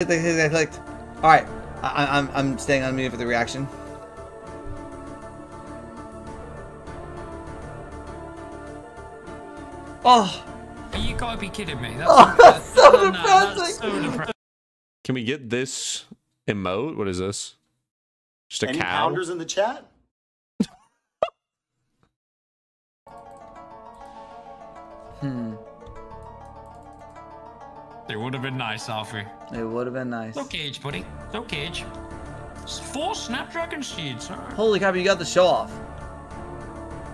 I clicked. All right, I, I'm I'm staying on mute for the reaction. Oh, You gotta be kidding me. That's, Oh, that's so no, no, that's depressing. so depressing. Can we get this emote? What is this? Just a Any cow? pounders in the chat? hmm. They would have been nice, Alfie. It would have been nice. No cage, buddy. No cage. It's Four Snapdragon seeds. Alright. Holy crap! You got the show off.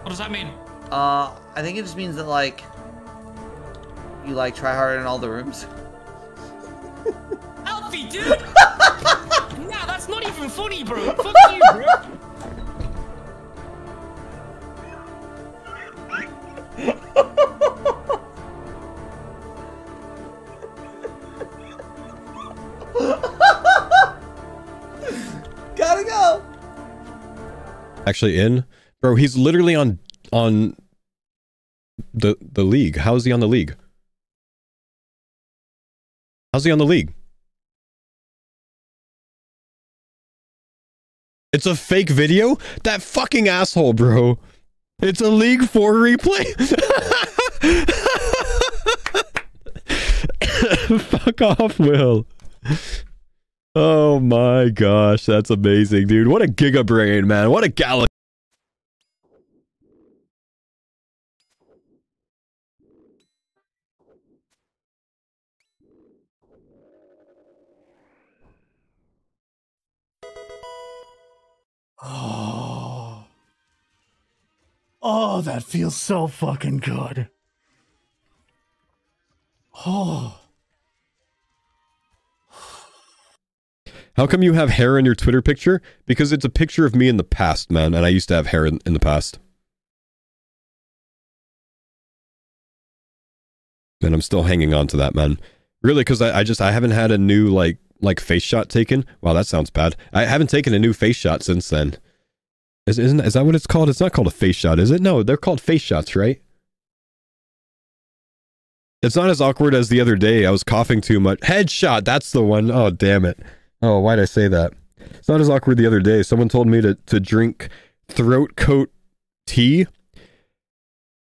What does that mean? Uh, I think it just means that like you like try harder in all the rooms. Alfie, dude! nah, that's not even funny, bro. Fuck you, bro. Gotta go. actually in? Bro he's literally on on the the league. How is he on the league? How's he on the league? It's a fake video? That fucking asshole bro. It's a league 4 replay. Fuck off will Oh my gosh, that's amazing, dude. What a giga brain, man. What a galaxy. Oh. Oh, that feels so fucking good. Oh. How come you have hair in your Twitter picture? Because it's a picture of me in the past, man, and I used to have hair in, in the past. And I'm still hanging on to that, man. Really, because I, I just I haven't had a new like like face shot taken. Wow, that sounds bad. I haven't taken a new face shot since then. Is isn't is that what it's called? It's not called a face shot, is it? No, they're called face shots, right? It's not as awkward as the other day. I was coughing too much. Headshot, that's the one. Oh, damn it. Oh, why'd I say that? It's not as awkward the other day. Someone told me to, to drink throat coat tea.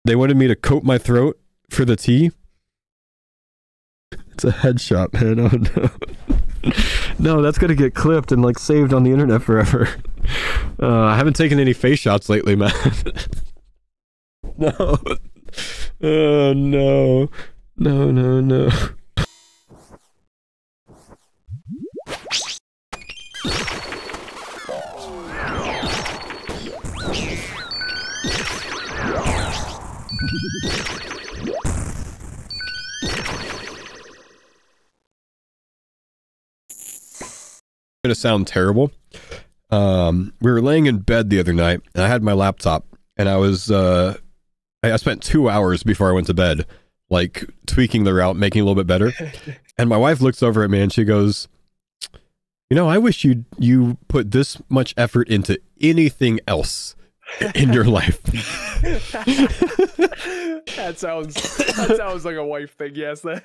They wanted me to coat my throat for the tea. It's a headshot, man. Oh no. no, that's gonna get clipped and like saved on the internet forever. Uh, I haven't taken any face shots lately, man. no. Oh no. No, no, no. gonna sound terrible. Um, we were laying in bed the other night, and I had my laptop, and I was uh, I, I spent two hours before I went to bed, like tweaking the route, making it a little bit better. and my wife looks over at me and she goes, "You know, I wish you you put this much effort into anything else in your life." that sounds that sounds like a wife thing. Yes, that